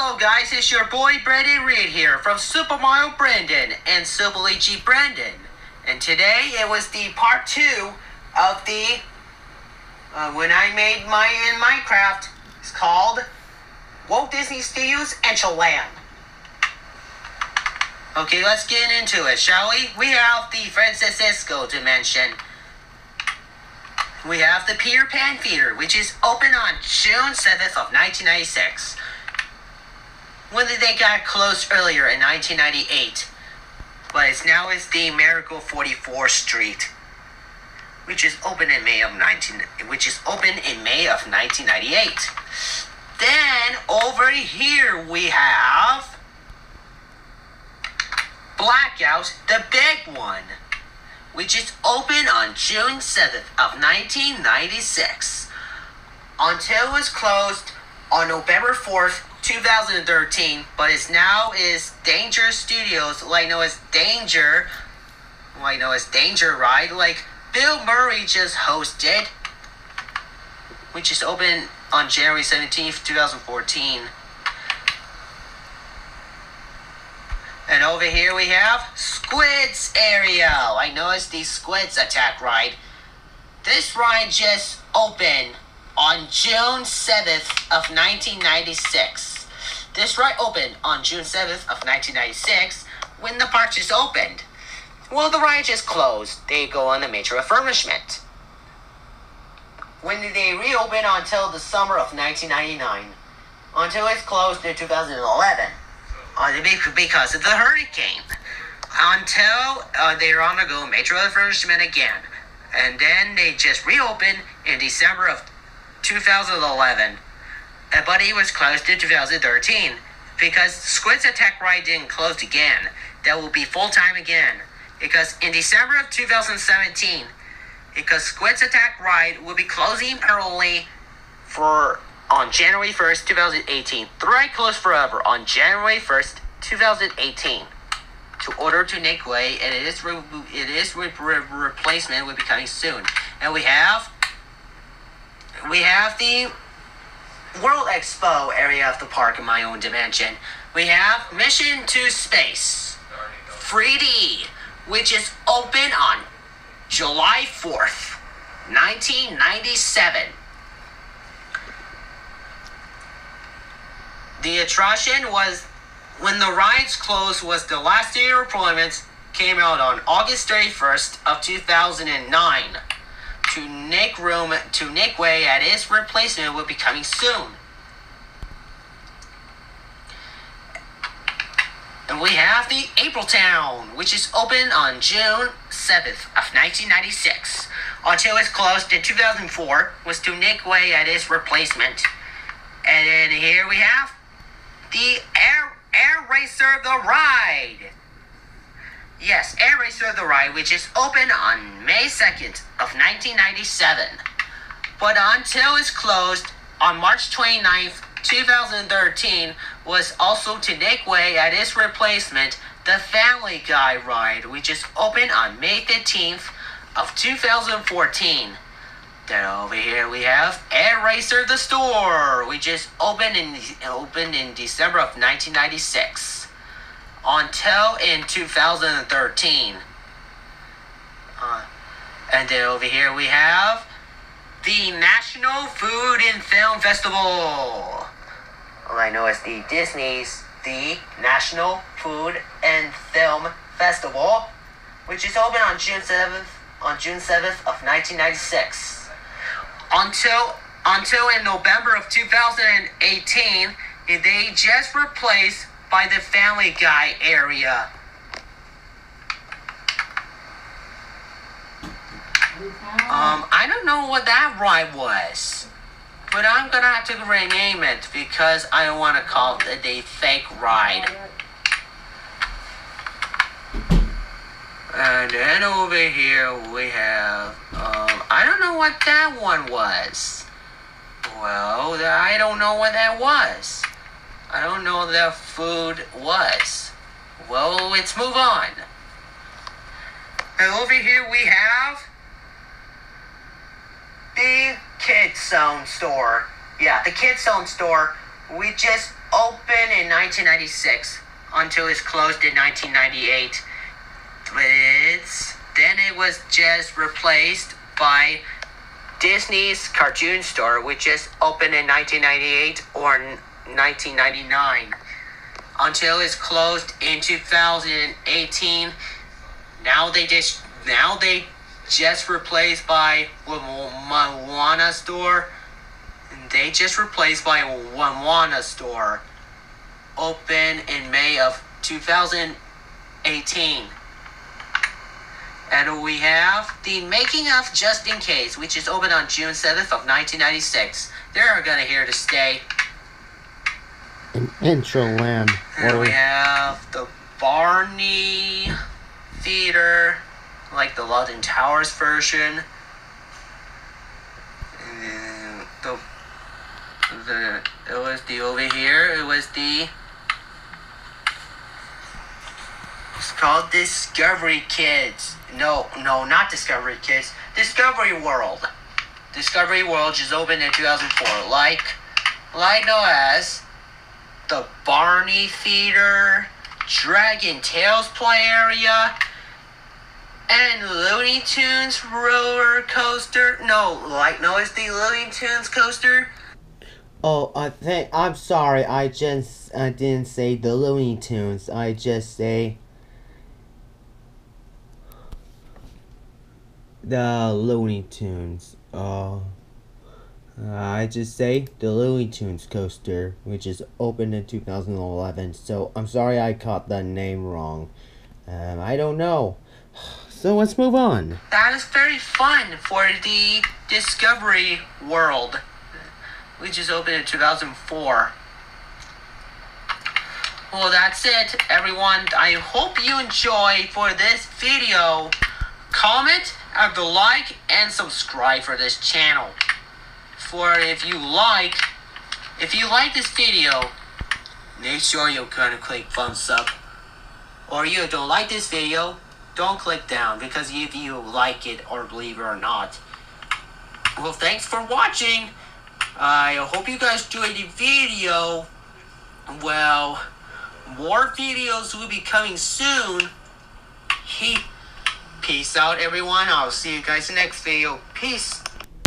Hello guys, it's your boy Brandon Reid here from Super Mario Brandon and Super Luigi Brandon. And today it was the part two of the uh, when I made my in Minecraft. It's called Walt Disney Studios Enchilada. Okay, let's get into it, shall we? We have the Francisco dimension. We have the Peter Pan Theater, which is open on June 7th of 1996 when they got closed earlier in 1998, but it's now is the Miracle 44th Street, which is open in May of 19, which is open in May of 1998. Then over here we have Blackout, the big one, which is open on June 7th of 1996 until it was closed on November 4th 2013, but it's now is Danger Studios, like know as Danger, like know as Danger Ride, like Bill Murray just hosted, which is open on January 17th, 2014. And over here we have Squids area. I know it's the Squids attack ride. This ride just opened on June 7th of 1996. This ride opened on June 7th of 1996 when the park just opened. Well, the ride just closed. They go on a major refurbishment. When did they reopen until the summer of 1999? Until it's closed in 2011. Uh, because of the hurricane. Until uh, they're go major refurbishment again. And then they just reopened in December of 2011 Uh, but it was closed in 2013 because Squid's Attack Ride didn't close again. That will be full time again because in December of 2017, because Squid's Attack Ride will be closing early for on January 1st, 2018. The ride closed forever on January 1st, 2018. To order to Nick Way, and it is re- it is re- re- replacement will be coming soon. And we have we have the World Expo area of the park in my own dimension, we have Mission to Space 3D, which is open on July 4th, 1997. The attraction was when the rides closed was the last year of deployments came out on August 31st of 2009 to Nick Room to Nick Way at his replacement will be coming soon. And we have the April Town, which is open on June 7th of 1996 until it's closed in 2004 was to Nick Way at his replacement. And then here we have the Air Air Racer the Ride. Yes, Air Racer the Ride, which is open on May 2nd of 1997. But until it's closed on March 29th, 2013, was also to Nick Way at its replacement, the Family Guy Ride, which is open on May 15th of 2014. Then over here we have Air Racer the Store, which is open in opened in December of 1996 until in 2013. Uh, and then over here we have the National Food and Film Festival. All I know is the Disney's the National Food and Film Festival, which is open on June 7th on June 7th of 1996. Until until in November of 2018, they just replaced by the Family Guy area. Um, I don't know what that ride was. But I'm gonna have to rename it because I don't want to call it a fake ride. And then over here we have, um, I don't know what that one was. Well, I don't know what that was. I don't know what that food was. Well, let's move on. And over here we have the Kids Zone store. Yeah, the Kids Zone store. We just opened in 1996 until it's closed in 1998. It's, then it was just replaced by Disney's Cartoon Store, which just opened in 1998 or 1999 until it's closed in 2018. Now they just now they just replaced by Moana Store. And they just replaced by Moana Store. Open in May of 2018. And we have the making of Just in Case, which is open on June 7th of 1996. They're gonna here to stay. An intro land. And we have the Barney Theater, like the London Towers version. And the the it was the over here. It was the it's called Discovery Kids. No, no, not Discovery Kids. Discovery World. Discovery World just opened in 2004. Like, like no as the Barney Theater, Dragon Tales play area, and Looney Tunes roller coaster. No, like no, it's the Looney Tunes coaster. Oh, I think I'm sorry. I just I didn't say the Looney Tunes. I just say the Looney Tunes. Uh, I just say the Looney Tunes coaster, which is opened in 2011. So I'm sorry I caught the name wrong. Um, I don't know. So let's move on. That is very fun for the Discovery World, which is opened in 2004. Well, that's it, everyone. I hope you enjoy for this video. Comment, add the like, and subscribe for this channel. For if you like, if you like this video, make sure you're gonna click thumbs up. Or you don't like this video, don't click down because if you like it or believe it or not. Well, thanks for watching. I hope you guys enjoyed the video. Well, more videos will be coming soon. He, peace out, everyone. I'll see you guys in the next video. Peace.